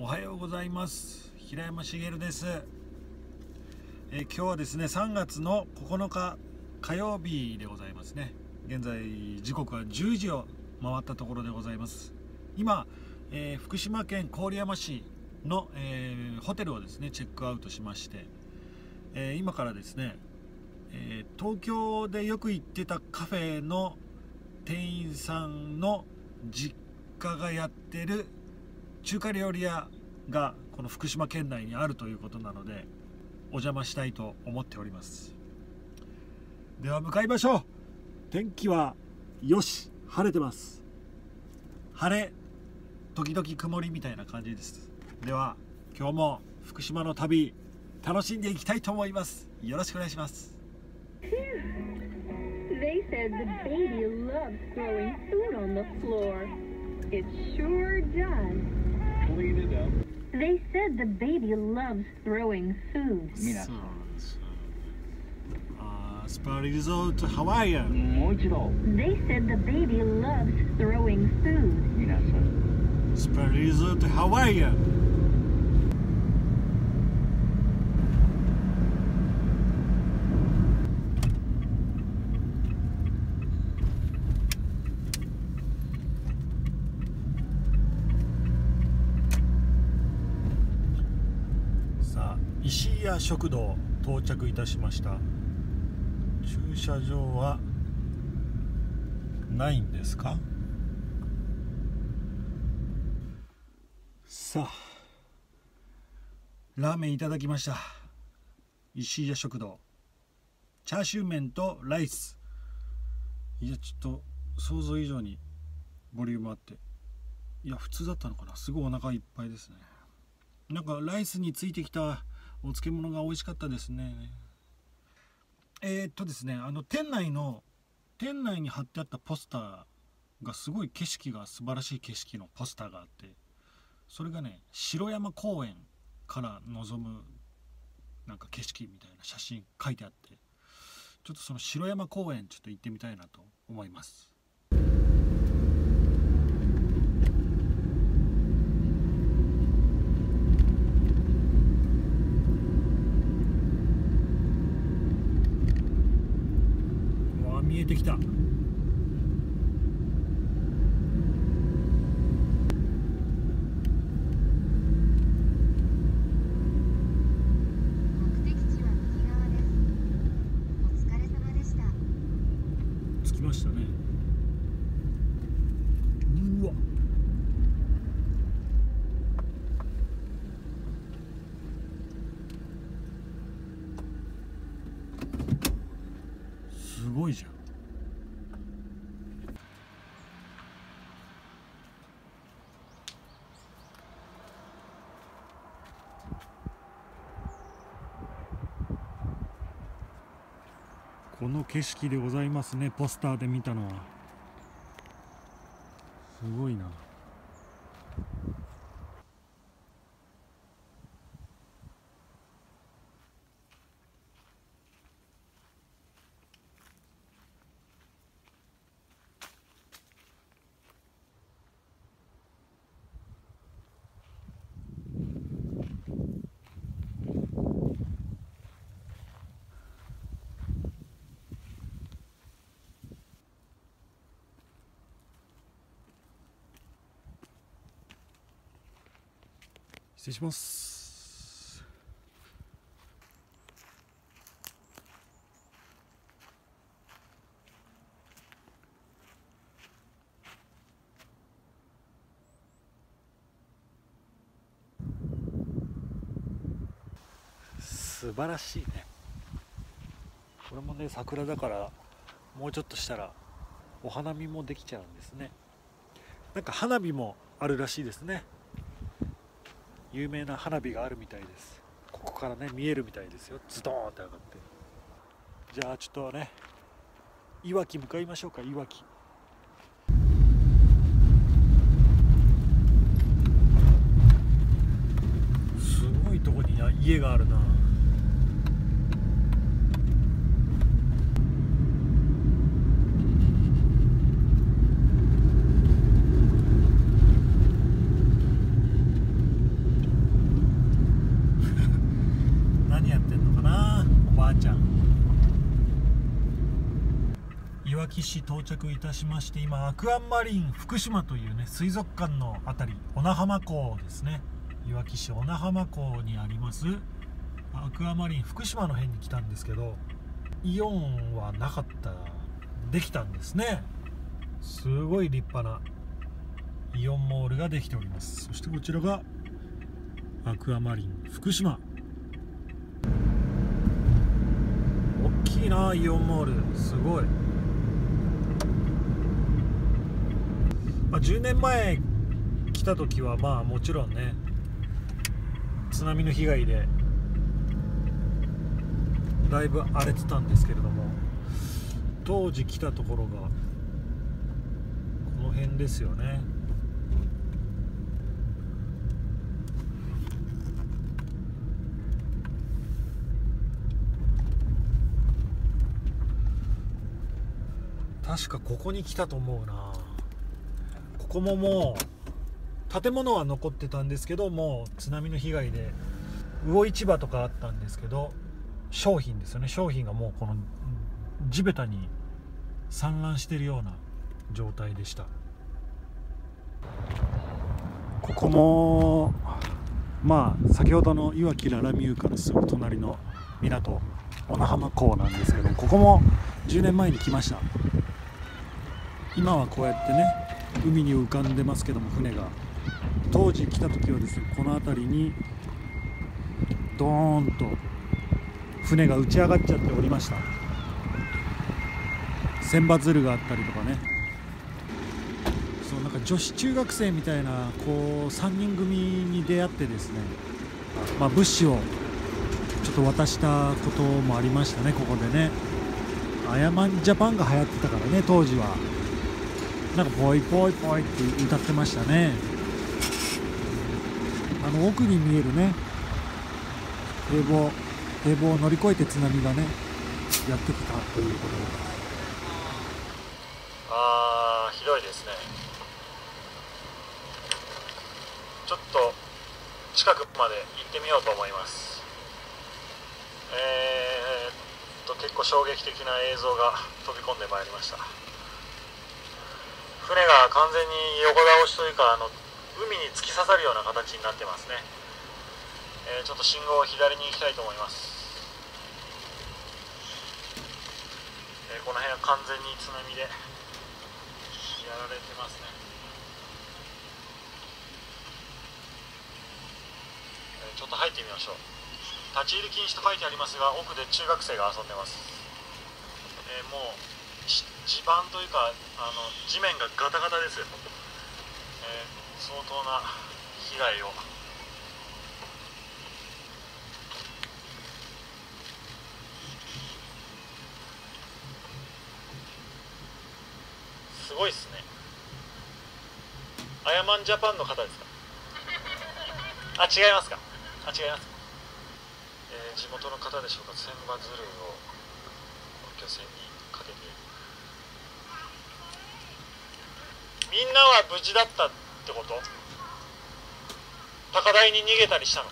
おはようございます。平山茂です、え、今日はですね3月の9日火曜日でございますね。現在時刻は10時を回ったところでございます。今、えー、福島県郡山市の、えー、ホテルをですねチェックアウトしまして、え今からですね、え東京でよく行ってたカフェの店員さんの実家がやってる中華料理屋がこの福島県内にあるということなのでお邪魔したいと思っております。では向かいましょう。天気はよし晴れてます。晴れ時々曇りみたいな感じです。では今日も福島の旅楽しんでいきたいと思います。よろしくお願いします。They said the baby loves throwing food on the floor. It sure does. Clean it up. They said the baby loves throwing food. 皆さん。スパリゾートハワイアン。もう一度。They said the baby loves throwing food. 皆さん。スパリゾートハワイアン。石屋食堂到着いたしました。駐車場はないんですか？さあラーメンいただきました。石井屋食堂。チャーシュー麺とライス。いやちょっと想像以上にボリュームあって。いや普通だったのかな。すごいお腹いっぱいですね。なんかライスについてきたお漬物が美味しかったですね。えー、っとですねあの店内の店内に貼ってあったポスターがすごい景色が素晴らしい景色のポスターがあってそれがね城山公園から望むなんか景色みたいな写真書いてあってちょっとその城山公園ちょっと行ってみたいなと思います。見えてきた。着きましたねうわすごいじゃんこの景色でございますね。ポスターで見たのは。すごいな。失礼します。素晴らしいね。これもね桜だからもうちょっとしたらお花見もできちゃうんですね。なんか花火もあるらしいですね。有名な花火があるみたいです。ここからね見えるみたいですよ。ズドーンって上がって。じゃあちょっとねいわき向かいましょうかいわき。すごいとこに家があるな。わき市到着いたしまして今アクアマリン福島というね水族館の辺り小名浜港ですね。いわき市小名浜港にありますアクアマリン福島の辺に来たんですけどイオンはなかったできたんですね。すごい立派なイオンモールができております。そしてこちらがアクアマリン福島。大きいなイオンモール。すごい、まあ、10年前来た時はまあもちろんね津波の被害でだいぶ荒れてたんですけれども当時来たところがこの辺ですよね。確かここに来たと思うな。ここももう建物は残ってたんですけどもう津波の被害で魚市場とかあったんですけど商品ですよね。商品がもうこの地べたに散乱してるような状態でした。ここもまあ先ほどのいわきララミューからすぐ隣の港小名浜港なんですけどここも10年前に来ました。今はこうやってね海に浮かんでますけども船が。当時来た時はですねこの辺りにドーンと船が打ち上がっちゃっておりました。千羽鶴があったりとかね。そうなんか女子中学生みたいなこう3人組に出会ってですね、まあ、物資をちょっと渡したこともありましたねここでね。アヤマンジャパンが流行ってたからね当時は。なんかポイポイポイって歌ってましたね。あの奥に見えるね堤防堤防を乗り越えて津波がねやってきたということで。ああひどいですね。ちょっと近くまで行ってみようと思います。えー、っと結構衝撃的な映像が飛び込んでまいりました。船が完全に横倒しというかあの海に突き刺さるような形になってますね、えー、ちょっと信号を左に行きたいと思います、えー、この辺は完全に津波でやられてますね、えー、ちょっと入ってみましょう。立ち入り禁止と書いてありますが奥で中学生が遊んでます、えー、もう地盤というかあの地面がガタガタです、えー、相当な被害を。すごいっすね。アヤマンジャパンの方ですか？あ違いますか？あ違いますえー、地元の方でしょうか？千羽鶴を漁船にかけてみんなは無事だったってこと？高台に逃げたりしたの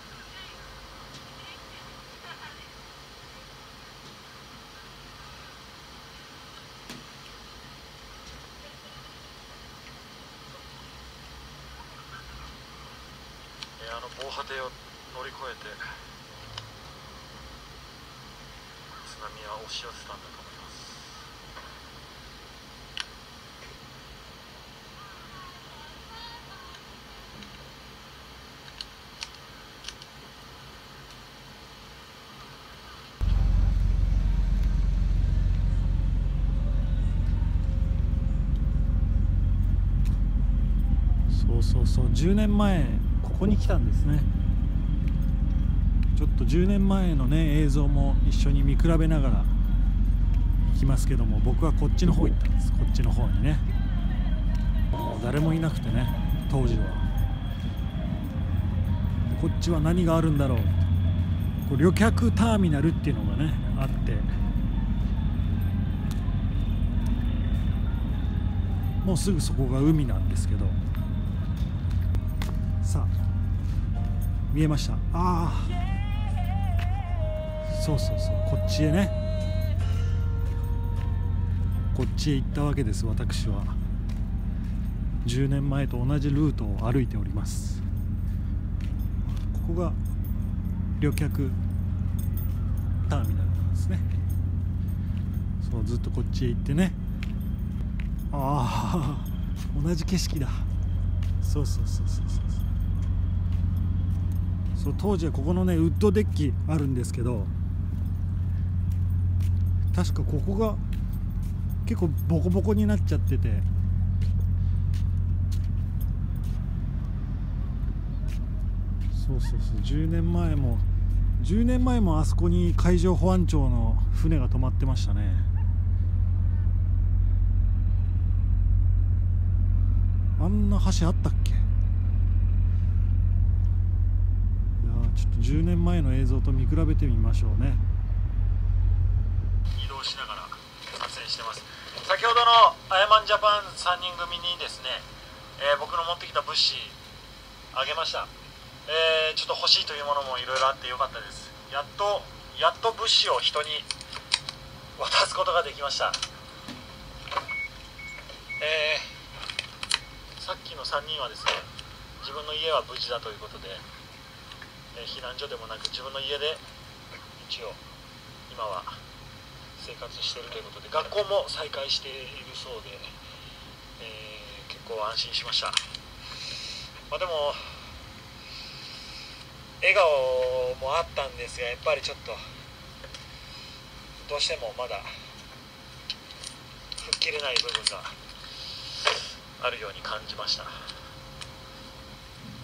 あの防波堤を乗り越えて津波は押し寄せたんだと思いますそうそう10年前ここに来たんですね。ちょっと10年前のね映像も一緒に見比べながら行きますけども僕はこっちの方行ったんです。こっちの方にね。もう誰もいなくてね当時は。こっちは何があるんだろう。こう旅客ターミナルっていうのがねあって。もうすぐそこが海なんですけど。見えました。ああ。そうそうそう。こっちへね。こっちへ行ったわけです私は。10年前と同じルートを歩いております。ここが旅客ターミナルなんですね。そうずっとこっちへ行ってね。ああ同じ景色だ。そうそうそうそうそうそう。当時はここのねウッドデッキあるんですけど確かここが結構ボコボコになっちゃっててそうそうそう10年前も10年前もあそこに海上保安庁の船が止まってましたね。あんな橋あったっけいやちょっと10年前の映像と見比べてみましょうね。移動しながら撮影してます。先ほどのアヤマンジャパン3人組にですね、えー、僕の持ってきた物資あげました。えー、ちょっと欲しいというものもいろいろあってよかったです。やっとやっと物資を人に渡すことができました。えー、さっきの3人はですね自分の家は無事だということで、えー、避難所でもなく自分の家で一応今は生活しているということで学校も再開しているそうで、えー、結構安心しました、まあ、でも笑顔もあったんですがやっぱりちょっとどうしてもまだ吹っ切れない部分があるように感じました。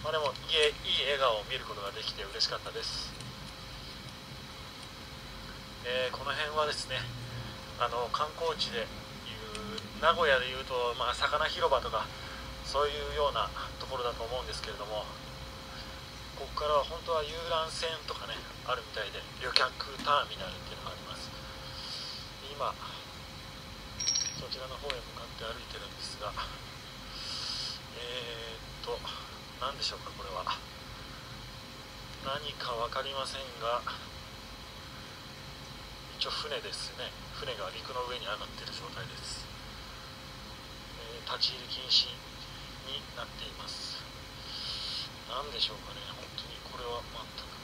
まあでもいいい笑顔を見ることができて嬉しかったです、えー、この辺はですねあの観光地でいう名古屋でいうと、まあ、魚広場とかそういうようなところだと思うんですけれどもここからは本当は遊覧船とかねあるみたいで旅客ターミナルっていうのがあります。今そちらの方へ向かって歩いてるんですがえー、っと何でしょうかこれは。何か分かりませんが一応船ですね。船が陸の上に上がっている状態です、えー、立ち入り禁止になっています。何でしょうかね本当にこれは全く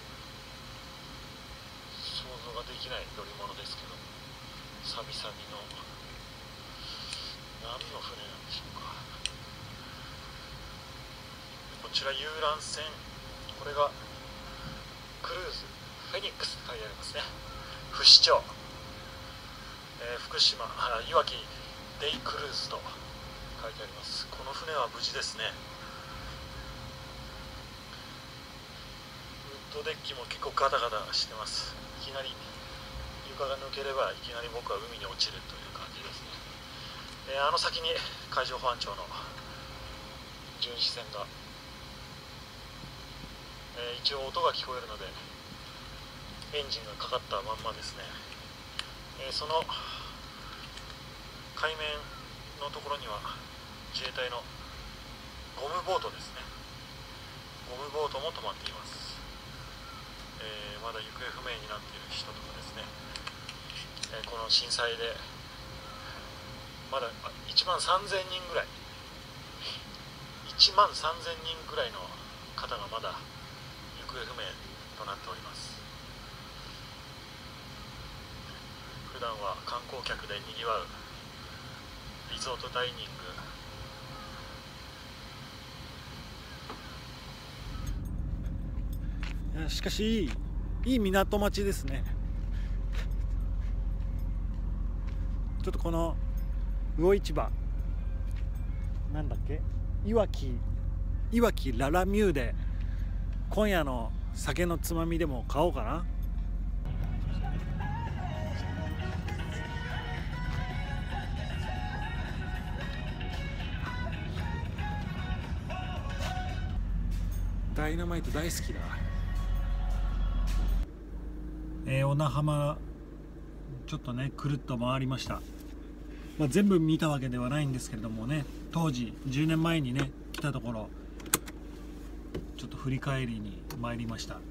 想像ができない乗り物ですけどサビサビの何の船なんでしょうか。こちら遊覧船。これがクルーズ。フェニックスって書いてありますね。不死鳥、えー、福島いわきデイクルーズと書いてあります。この船は無事ですね。ウッドデッキも結構ガタガタしてます。いきなり床が抜ければいきなり僕は海に落ちるという感じですね、えー、あの先に海上保安庁の巡視船が、えー、一応音が聞こえるのでエンジンがかかったまんまですね、えー、その海面のところには自衛隊のゴムボートですね。ゴムボートも止まっています。えー、まだ行方不明になっている人とかですね、え、この震災でまだ1万3000人ぐらい。1万3000人ぐらいの方がまだ行方不明となっております。普段は観光客でにぎわう。リゾートダイニング。しかしいいいい港町ですね。ちょっとこの魚市場。なんだっけ？いわき。いわきララミューで。今夜の酒のつまみでも買おうかな。ダイナマイト大好きだ。えー、小名浜ちょっとねくるっと回りました、まあ、全部見たわけではないんですけれどもね当時10年前にね来たところちょっと振り返りに参りました。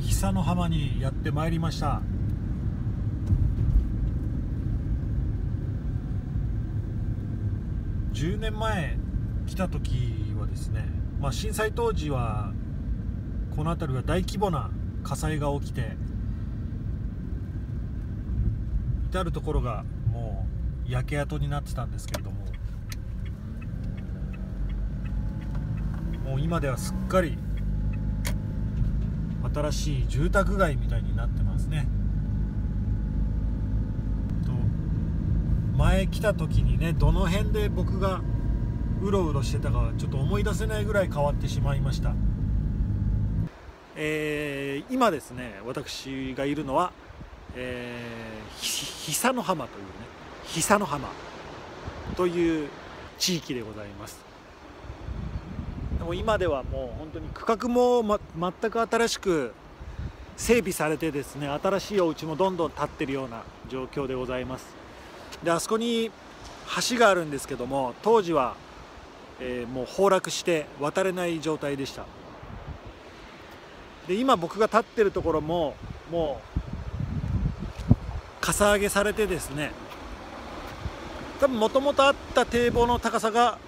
久野浜にやってまいりました10年前来た時はですねまあ、震災当時はこの辺りは大規模な火災が起きて至る所がもう焼け跡になってたんですけれどももう今ではすっかり新しい住宅街みたいになってますね。前来た時にねどの辺で僕がうろうろしてたかちょっと思い出せないぐらい変わってしまいました。えー、今ですね私がいるのは、えー、久の浜というね久の浜という地域でございます。でも今ではもう本当に区画も、ま、全く新しく整備されてですね新しいお家もどんどん建ってるような状況でございます。であそこに橋があるんですけども当時は、えー、もう崩落して渡れない状態でした。で今僕が立ってるところももうかさ上げされてですね多分もともとあった堤防の高さが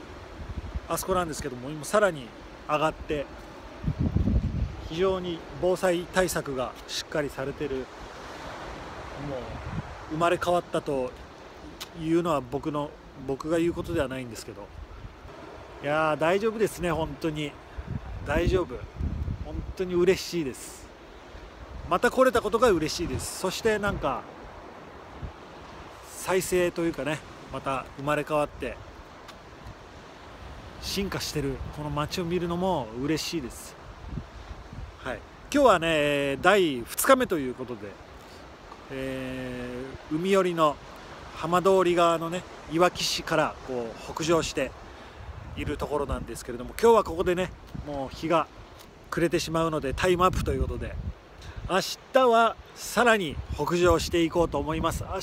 あそこなんですけども今さらに上がって非常に防災対策がしっかりされてるもう生まれ変わったというのは僕の僕が言うことではないんですけど。いや大丈夫ですね本当に。大丈夫。本当に嬉しいです。また来れたことが嬉しいです。そしてなんか再生というかねまた生まれ変わって進化してるこの街を見るのも嬉しいです、はい、今日はね第2日目ということで、えー、海寄りの浜通り側のねいわき市からこう北上しているところなんですけれども今日はここでねもう日が暮れてしまうのでタイムアップということで明日はさらに北上していこうと思います。明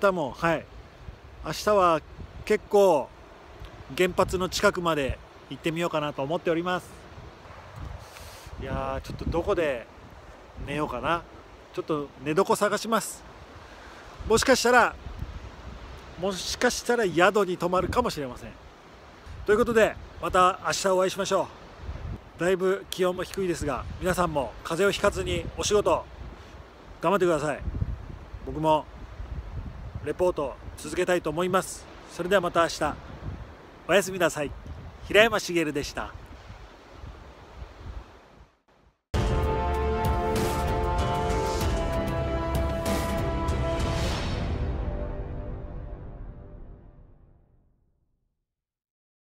日もはい。明日は結構原発の近くまで行ってみようかなと思っております。いやちょっとどこで寝ようかな。ちょっと寝床探します。もしかしたらもしかしたら宿に泊まるかもしれません。ということでまた明日お会いしましょう。だいぶ気温も低いですが皆さんも風邪をひかずにお仕事頑張ってください。僕もレポート続けたいと思います。それではまた明日。おやすみなさい。平山茂でした。